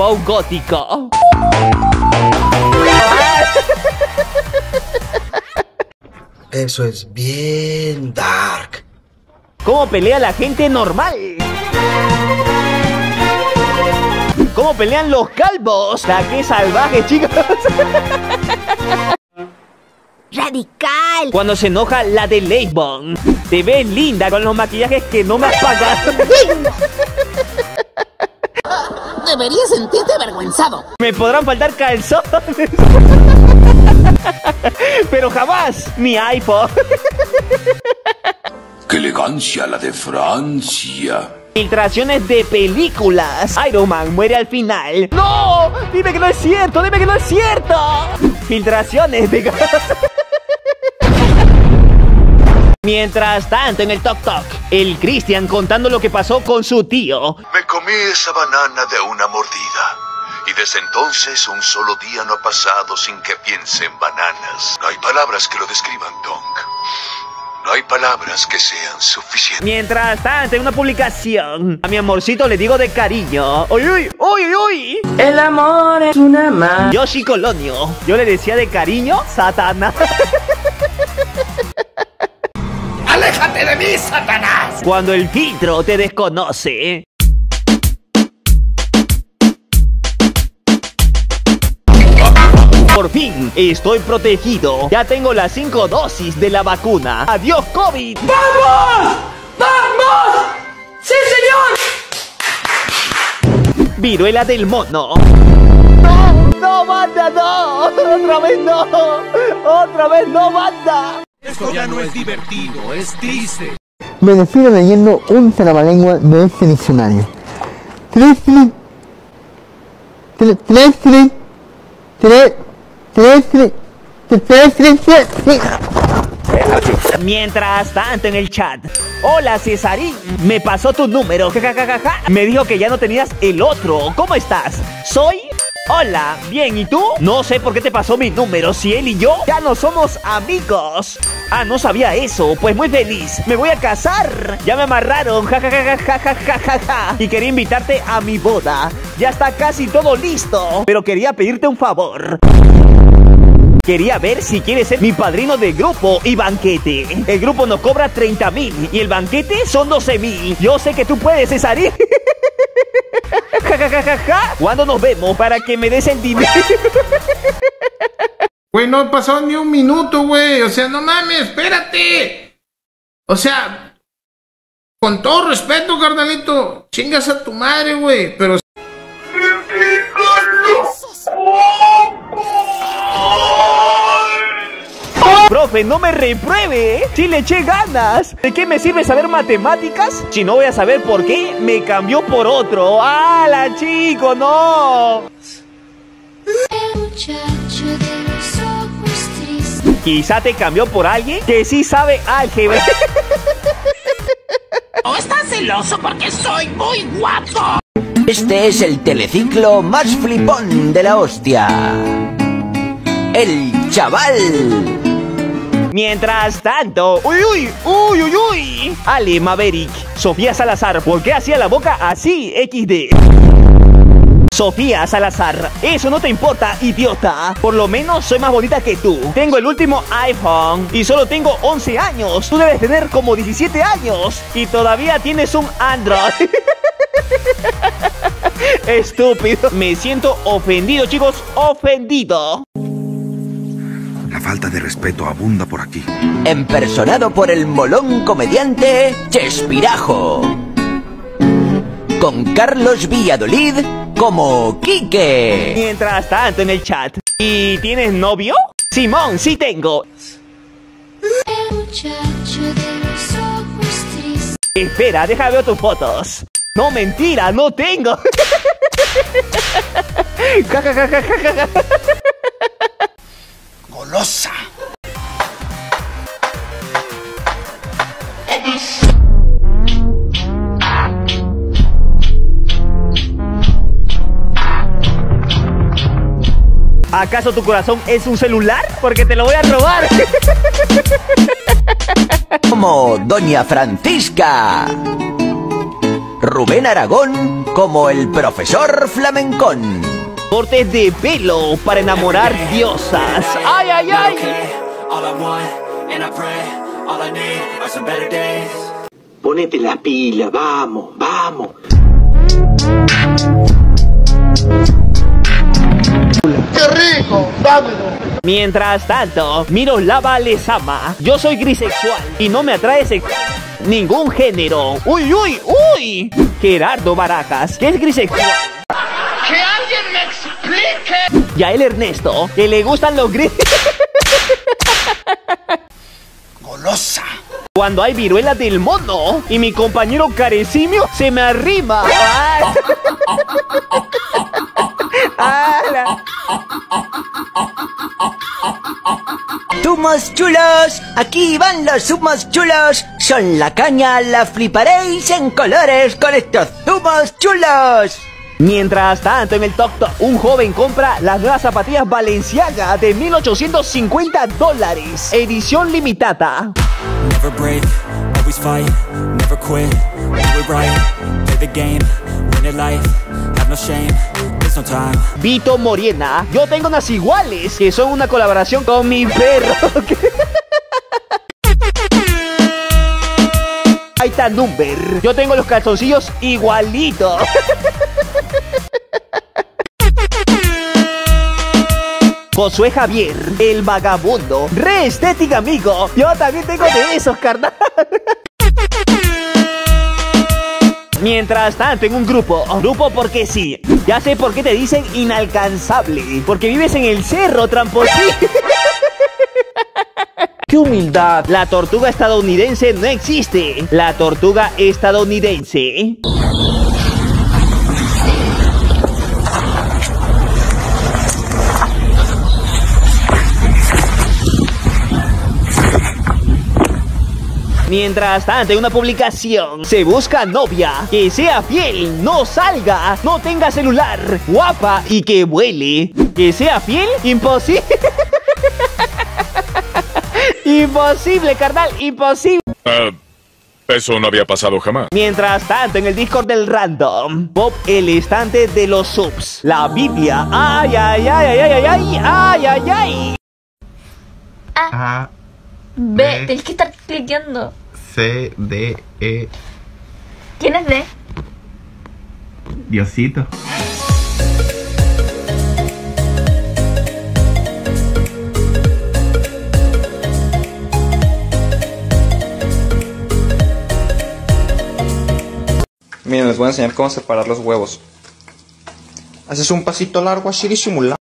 Pau gótico. Eso es bien dark. ¿Cómo pelea la gente normal? ¿Cómo pelean los calvos? La que salvaje, chicos. Radical. Cuando se enoja la de Leibon. Te ves linda con los maquillajes que no me has pagado. Deberías sentirte avergüenzado. Me podrán faltar calzones. Pero jamás mi iPhone. ¡Qué elegancia la de Francia! Filtraciones de películas. Iron Man muere al final. ¡No! Dime que no es cierto, dime que no es cierto. Filtraciones de Mientras tanto, en el Tok Tok, el Christian contando lo que pasó con su tío. Me comí esa banana de una mordida. Y desde entonces un solo día no ha pasado sin que piense en bananas. No hay palabras que lo describan, Dong. No hay palabras que sean suficientes. Mientras tanto, en una publicación, a mi amorcito le digo de cariño. ¡Uy, uy, uy, uy! El amor es una más. Yoshi Colonio. Yo le decía de cariño, Satana. ¡Aléjate de mí, Satanás! Cuando el filtro te desconoce. Por fin, estoy protegido. Ya tengo las 5 dosis de la vacuna. ¡Adiós, COVID! ¡Vamos! ¡Vamos! ¡Sí, señor! Viruela del mono. ¡No! ¡No, banda, no! ¡Otra vez no! ¡Otra vez no, banda! Esto ya no es divertido, es triste. Me despido leyendo un trabalengua de este diccionario. Tres, tres, tres, tres, tres, tres, tres, tres, tres, tres, tres, tres. Mientras tanto en el chat. Hola Cesarín, me pasó tu número. ja, ja, ja, ja, ja. Me dijo que ya no tenías el otro. ¿Cómo estás? Soy. Hola, bien, ¿y tú? No sé por qué te pasó mi número, si él y yo ya no somos amigos. Ah, no sabía eso, pues muy feliz. Me voy a casar. Ya me amarraron, ja, ja, ja, ja, ja, ja, ja, ja. Y quería invitarte a mi boda. Ya está casi todo listo. Pero quería pedirte un favor. Quería ver si quieres ser mi padrino de grupo y banquete. El grupo nos cobra 30 mil y el banquete son 12 mil. Yo sé que tú puedes, Cesarín. Ja. ¿Cuándo nos vemos para que me des el dinero? Güey, no pasó ni un minuto, güey. O sea, no mames, espérate. O sea, con todo respeto, carnalito, chingas a tu madre, güey. Pero Profe, no me repruebe, ¿eh? Si le eché ganas. ¿De qué me sirve saber matemáticas? Si no voy a saber por qué, me cambió por otro. ¡Hala, chico, no! Quizá te cambió por alguien que sí sabe álgebra. ¿O estás celoso porque soy muy guapo? Este es el teleciclo más flipón de la hostia. El chaval. Mientras tanto, uy, uy, uy, uy, uy. Ale Maverick, Sofía Salazar, ¿por qué hacía la boca así, XD? Sofía Salazar, eso no te importa, idiota. Por lo menos soy más bonita que tú. Tengo el último iPhone y solo tengo 11 años. Tú debes tener como 17 años y todavía tienes un Android. Estúpido. Me siento ofendido, chicos, ofendido. La falta de respeto abunda por aquí. Empersonado por el molón comediante Chespirajo. Con Carlos Villadolid como Quique. Mientras tanto en el chat. ¿Y tienes novio? Simón, sí tengo. Espera, deja ver tus fotos. No, mentira, no tengo. ¿Acaso tu corazón es un celular? Porque te lo voy a robar. Como Doña Francisca. Rubén Aragón como el profesor flamencón. Cortes de pelo para enamorar diosas. ¡Ay, ay, ay! Ponete la pila, vamos, vamos. Mientras tanto, miro Lava Lesama. Yo soy grisexual y no me atrae ningún género. ¡Uy, uy, uy! Gerardo Barajas, que es grisexual. ¡Que alguien me explique! Y a él Ernesto, que le gustan los gris. ¡Golosa! Cuando hay viruela del mono y mi compañero Carecimio se me arrima. ¡Zumos chulos! Aquí van los zumos chulos. Son la caña, la fliparéis en colores con estos zumos chulos. Mientras tanto, en el Tok Tok, un joven compra las nuevas zapatillas Balenciaga de 1850 dólares. Edición limitada. Never break, always fight, never quit, do it right, play the game, win it life, have no shame. Vito Moriena. Yo tengo unas iguales que son una colaboración con mi perro. Ahí está Number. Yo tengo los calzoncillos igualitos. Josué Javier, el vagabundo, re estética amigo. Yo también tengo de esos, carnal. Mientras tanto, en un grupo, grupo porque sí, ya sé por qué te dicen inalcanzable, porque vives en el cerro, tramposí. ¡Qué humildad! La tortuga estadounidense no existe. La tortuga estadounidense. Mientras tanto, en una publicación se busca novia que sea fiel, no salga, no tenga celular, guapa y que vuele. Que sea fiel, imposible. imposible, carnal, imposible. Ah, eso no había pasado jamás. Mientras tanto, en el Discord del Random, Bob el estante de los subs, la Biblia. Ay, ay, ay, ay, ay, ay, ay, ay, ay, ay. A, B, tenés que estar cliqueando. C, D, E, ¿Quién es D? Diosito. Miren, les voy a enseñar cómo separar los huevos. Haces un pasito largo así disimulado.